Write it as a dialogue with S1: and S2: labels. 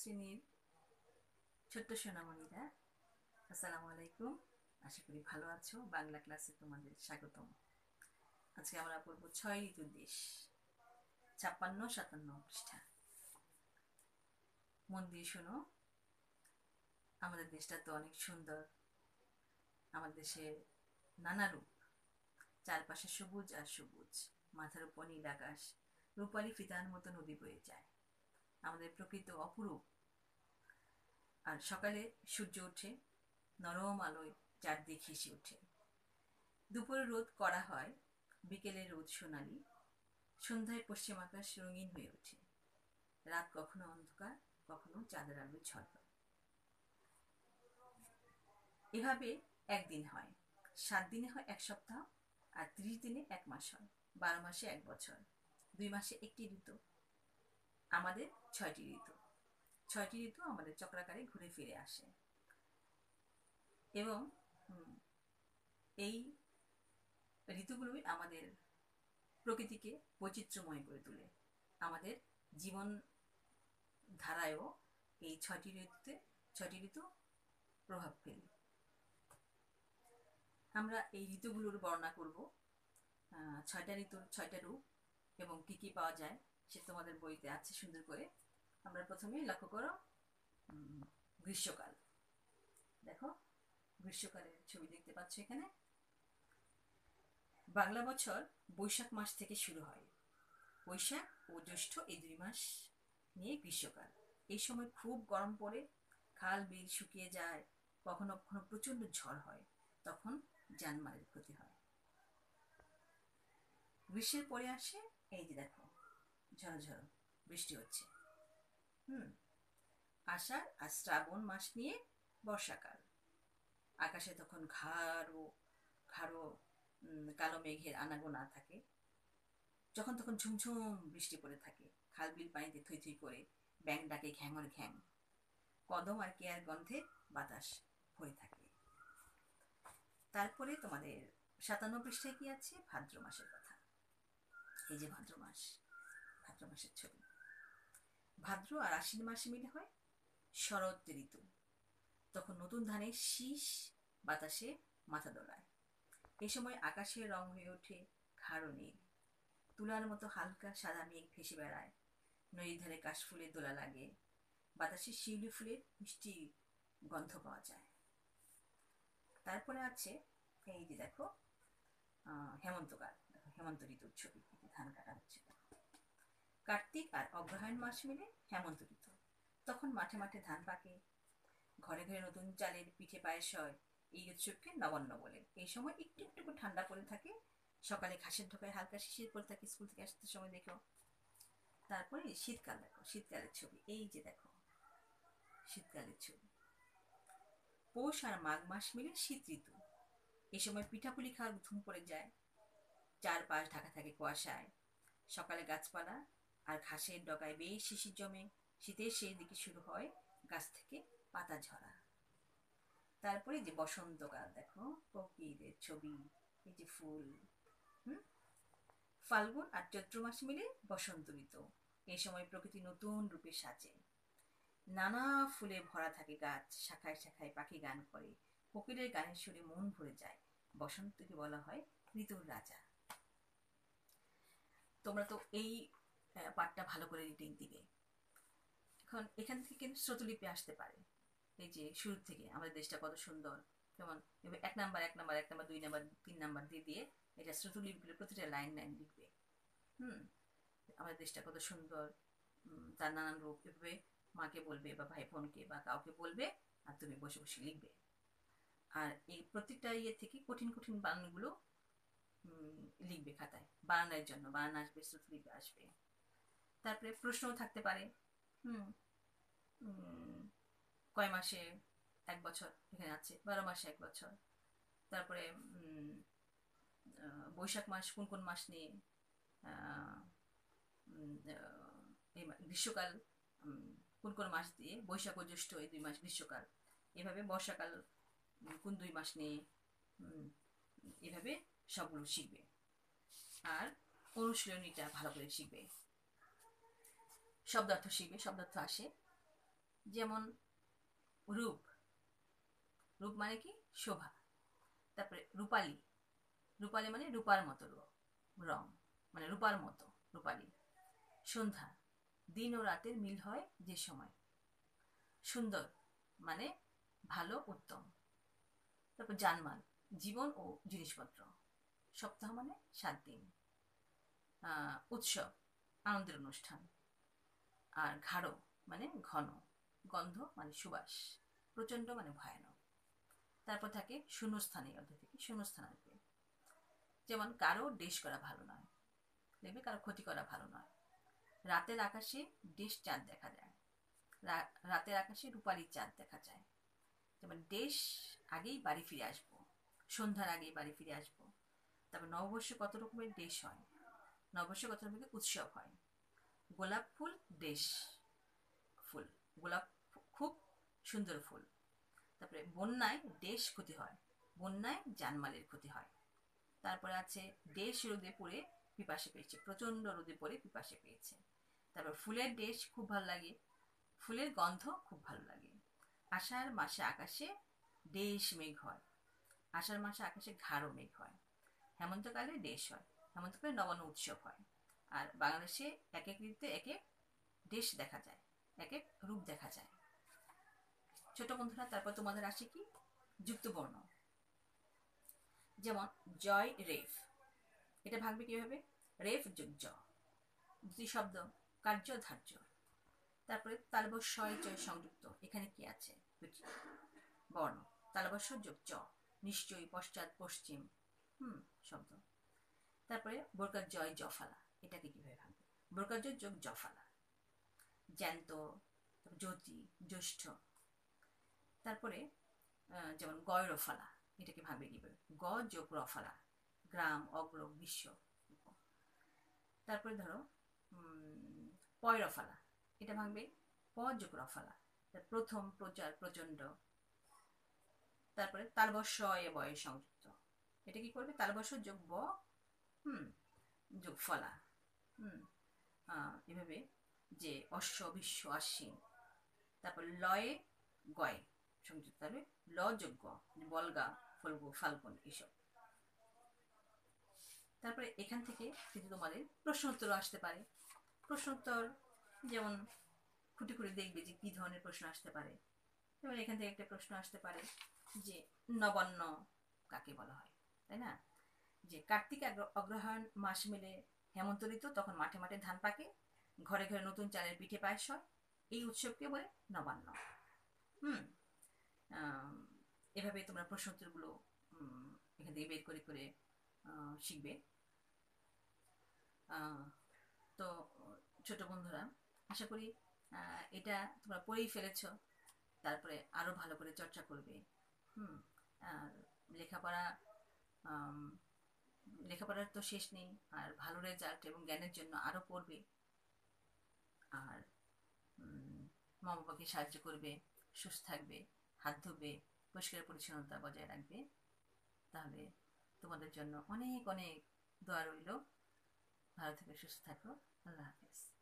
S1: শ্রেণির ছোট্ট সোনামণিরা, আসসালামু আলাইকুম। আশা করি ভালো আছো। বাংলা ক্লাসে তোমাদের স্বাগতম। আজকে আমরা পড়ব ছয় ঋতুর দেশ ছাপ্পান্ন, সাতান্ন পৃষ্ঠা। মন দিয়ে শোনো, আমাদের দেশটা তো অনেক সুন্দর। আমাদের দেশের নানা রূপ, চারপাশে সবুজ আর সবুজ, মাথার উপর নীল আকাশ, রূপালী ফিতার মতো নদী বয়ে যায়। আমাদের প্রকৃত অপরূপ। আর সকালে সূর্য ওঠে, নরম আলোয় চারদিক হেসে ওঠে। দুপুরে রোদ করা হয়, বিকেলে রোদ সোনালি, সন্ধ্যায় পশ্চিম আকাশ রঙিন হয়ে ওঠে। রাত কখনো অন্ধকার, কখনো চাঁদের আলো ঝলমল। এভাবে একদিন হয়। সাত দিনে হয় এক সপ্তাহ, আর ত্রিশ দিনে এক মাস হয়। বারো মাসে এক বছর। দুই মাসে একটি ঋতু। আমাদের ছয়টি ঋতু। ছয়টি ঋতু আমাদের চক্রাকারে ঘুরে ফিরে আসে। এবং এই ঋতুগুলোই আমাদের প্রকৃতিকে বৈচিত্র্যময় করে তোলে। আমাদের জীবন ধারায়ও এই ছয়টি ঋতুতে, ছয়টি ঋতু প্রভাব ফেলে। আমরা এই ঋতুগুলোর বর্ণনা করব ছয়টা ঋতুর ছয়টা রূপ এবং কি কি পাওয়া যায়। সে তোমাদের বইতে আছে সুন্দর করে আমরা প্রথমে লক্ষ্য করো গ্রীষ্মকাল। দেখো, গ্রীষ্মকালের ছবি দেখতে পাচ্ছ এখানে। বাংলা বছর বৈশাখ মাস থেকে শুরু হয়। বৈশাখ ও জ্যৈষ্ঠ এই দুই মাস নিয়ে গ্রীষ্মকাল। এই সময় খুব গরম পড়ে, খাল বিল শুকিয়ে যায়, কখনো কখনো প্রচণ্ড ঝড় হয়, তখন জানমালের ক্ষতি হয়। গ্রীষ্মের পরে আসে, এই যে দেখো ঝড়ো বৃষ্টি হচ্ছে। হুম, আষাঢ় আর শ্রাবণ মাস নিয়ে বর্ষাকাল। আকাশে তখন ঘাড়ো ঘাড়ো কালো মেঘের আনাগোনা থাকে। যখন তখন ঝুমঝুম বৃষ্টি পড়ে থাকে খাল বিল পানিতে থই থই করে ব্যাং ডাকে ঘ্যাঙর ঘ্যাং। কদম আর কেয়ার গন্ধে বাতাস ভরে থাকে। তারপরে তোমাদের সাতান্ন পৃষ্ঠায় কি আছে? ভাদ্র মাসের কথা। এই যে ভাদ্র মাস। ভাদ্র মাসের ছবি। ভাদ্র আর আশ্বিন মাসে মিলে হয় শরৎ ঋতু। তখন নতুন ধানের শীষ বাতাসে মাথা দোলায়। এই সময় আকাশের রং হয়ে ওঠে খাড়ো নীল। তুলার মতো হালকা সাদা মেঘ ভেসে বেড়ায়। নদীর ধারে কাশফুলের দোলা লাগে। বাতাসে শিউলি ফুলের মিষ্টি গন্ধ পাওয়া যায়। তারপরে আছে, এই যে দেখো হেমন্তকাল। হেমন্ত ঋতুর ছবি ধান কাটা হচ্ছে। কার্তিক আর অগ্রহায়ণ মাস মিলে হেমন্ত ঋতু তখন মাঠে মাঠে ধান পাকে, ঘরে ঘরে নতুন চালের পিঠে পায়েস হয় এই উৎসবকে নবান্ন বলে। এই সময় একটু একটু ঠান্ডা পড়ে থাকে, সকালে ঘাসের ঢোকায় হালকা শিশির পড়ে থাকে, স্কুল থেকে আসতে সময় দেখো তারপরে শীতকাল দেখো, শীতকালের ছবি, এই যে দেখো, শীতকালের ছবি। পৌষ আর মাঘ মাস মিলে শীত ঋতু। এই সময় পিঠাপুলি খাওয়ার ধুম পড়ে যায়, চারপাশ ঢাকা থাকে কুয়াশায়। সকালে গাছপালা আর ঘাসের ডগায় বেশ শিশির জমে শীতের সেই দিকে শুরু হয় গাছ থেকে পাতা ঝরা। তারপরে যে বসন্তকাল দেখো প্রকৃতির ছবি, এই যে ফুল, হুম? ফাল্গুন আর চৈত্র মাস মিলে বসন্ত ঋতু। এই সময় প্রকৃতি নতুন রূপে সাজে। নানা ফুলে ভরা থাকে গাছ, শাখায় শাখায় পাখি গান করে। কোকিলের গানের সুরে মন ভরে যায়। বসন্তকে বলা হয় ঋতুর রাজা। তোমরা তো এই পাঠটা ভালো করে রিডিং দিবে। এখন এখান থেকে শ্রুতলিপি আসতে পারে। এই যে শুরু থেকে আমাদের দেশটা কত সুন্দর। যেমন এক নাম্বার এক নাম্বার এক নাম্বার, দুই নাম্বার, তিন নাম্বার দিয়ে দিয়ে এটা শ্রুতলিপিগুলো প্রতিটা লাইন লাইন লিখবে। হুম? আমাদের দেশটা কত সুন্দর। তার নানান রূপ। এভাবে মাকে বলবে বা ভাই বোনকে বা কাউকে বলবে আর তুমি বসে বসে লিখবে। আর এই প্রত্যেকটা ইয়ে থেকে কঠিন কঠিন বানানগুলো লিখবে খাতায়। বানানোর জন্য বানান আসবে শ্রুতলিপি আসবে। তারপরে প্রশ্নও থাকতে পারে। হুম। কয় মাসে এক বছর এখানে আছে? বারো মাসে এক বছর। তারপরে বৈশাখ মাস কোন কোন মাস নিয়ে গ্রীষ্মকাল কোন কোন মাস দিয়ে, বৈশাখ ও জ্যৈষ্ঠ এই দুই মাস গ্রীষ্মকাল। এভাবে বর্ষাকাল কোন দুই মাস নিয়ে এভাবে সবগুলো শিখবে। আর অনুশীলনীটা ভালো করে শিখবে। শব্দার্থ শিখবে শব্দার্থ আসে। যেমন রূপ। রূপ মানে কি? শোভা। তারপরে রূপালী। রূপালী মানে রূপার মতো রং। মানে রূপার মতো রূপালী। সন্ধ্যা। দিন ও রাতের মিল হয় যে সময়। সুন্দর মানে ভালো, উত্তম। তারপর জানমাল, জীবন ও জিনিসপত্র। সপ্তাহ মানে সাত দিন। উৎসব, আনন্দের অনুষ্ঠান। আর ঘাড়ো মানে ঘন, গন্ধ মানে সুবাস, প্রচণ্ড মানে ভয়ানক। তারপর থাকে শূন্যস্থানে অর্ধ থেকে শূন্যস্থান আসবে যেমন কারও দেশ করা ভালো নয়, দেখবে কারও ক্ষতি করা ভালো নয়। রাতের আকাশে দেশ চাঁদ দেখা যায়। রাতের আকাশে রূপালির চাঁদ দেখা যায়। যেমন দেশ আগেই বাড়ি ফিরে আসব, সন্ধ্যার আগেই বাড়ি ফিরে আসব। তারপর নববর্ষে কত রকমের দেশ হয়? নববর্ষে কত রকমের উৎসব হয়? গোলাপ ফুল, দেশ ফুল। গোলাপ খুব সুন্দর ফুল। তারপরে বন্যায় দেশ ক্ষতি হয়, বন্যায় জানমালের ক্ষতি হয়। তারপরে আছে দেশ রোদে পড়ে পিপাসে পেয়েছে, প্রচণ্ড রোদে পড়ে পিপাসে পেয়েছে। তারপর ফুলের দেশ খুব ভালো লাগে, ফুলের গন্ধ খুব ভালো লাগে। আষাঢ় মাসে আকাশে দেশ মেঘ হয়, আষাঢ় মাসে আকাশে ঘাড়ো মেঘ হয়। হেমন্তকালে দেশ হয়, হেমন্তকালে নবান্ন উৎসব হয়। আর বাংলাদেশে এক এক ঋতুতে এক এক দেশ দেখা যায়, এক এক রূপ দেখা যায়। ছোট বন্ধুরা, তারপর তোমাদের আসে কি? যুক্ত বর্ণ যেমন, জয় রেফ। এটা ভাববে কীভাবে? রেফ যোগ জ দুটি শব্দ, কার্য, ধার্য। তারপরে তালবস্বয় জয় সংযুক্ত। এখানে কি আছে? বর্ণ। তালবস্য যোগ চ নিশ্চয়ই পশ্চাৎ পশ্চিম। হুম, শব্দ। তারপরে বোরকার জয় জফালা এটাকে কীভাবে ভাববে বোরকার জয় যোগ জফালা জ্যান্ত জ্যোতি, জ্যৈষ্ঠ। তারপরে যেমন গয় রফালা এটাকে ভাবে কীভাবে? গ যোগ রফালা, গ্রাম, অগ্র, বিশ্ব। তারপরে ধরো পয় রফালা এটা ভাঙবে প যোগ রফালা প্রথম প্রচার প্রচণ্ড। তারপরে তালবস্য এ বয়ে সংযুক্ত, এটা কি করবে? তালবস্য যোগ ব, হুম যোগ ফলা হুম এভাবে যে অশ্ব, বিশ্ব, আশ্বিন। তারপর লয়ে, গয়ে, সংযুক্ত হবে ল যোগ্য বলগা, ফলগু, ফাল্গুন এসব। তারপরে এখান থেকে কিন্তু তোমাদের প্রশ্ন উত্তর আসতে পারে। প্রশ্ন উত্তর যেমন খুঁটি খুঁটি দেখবে যে কি ধরনের প্রশ্ন আসতে পারে। যেমন এখান থেকে একটা প্রশ্ন আসতে পারে যে নবান্ন কাকে বলা হয়, তাই না? যে কার্তিক অগ্রহায়ণ মাস মিলে হেমন্ত ঋতু তখন মাঠে মাঠে ধান পাকে, ঘরে ঘরে নতুন চালের পিঠে পায়েস হয়। এই উৎসবকে বলে নবান্ন। হুম এভাবে তোমরা প্রশ্ন উত্তরগুলো এখান থেকে বের করে করে শিখবে। তো, ছোট বন্ধুরা, আশা করি এটা তোমরা পড়েই ফেলেছ। তারপরে আরও ভালো করে চর্চা করবে। হুম, আর লেখাপড়া লেখাপড়ার তো শেষ নেই, আর ভালো রেজাল্ট এবং জ্ঞানের জন্য আরও পড়বে। আর মা বাবাকে সাহায্য করবে, সুস্থ থাকবে, হাত ধুবে, পরিষ্কার পরিচ্ছন্নতা বজায় রাখবে। তাহলে তোমাদের জন্য অনেক অনেক দোয়া রইল। ভালো থেকে, সুস্থ থাকো। আল্লাহ হাফিজ।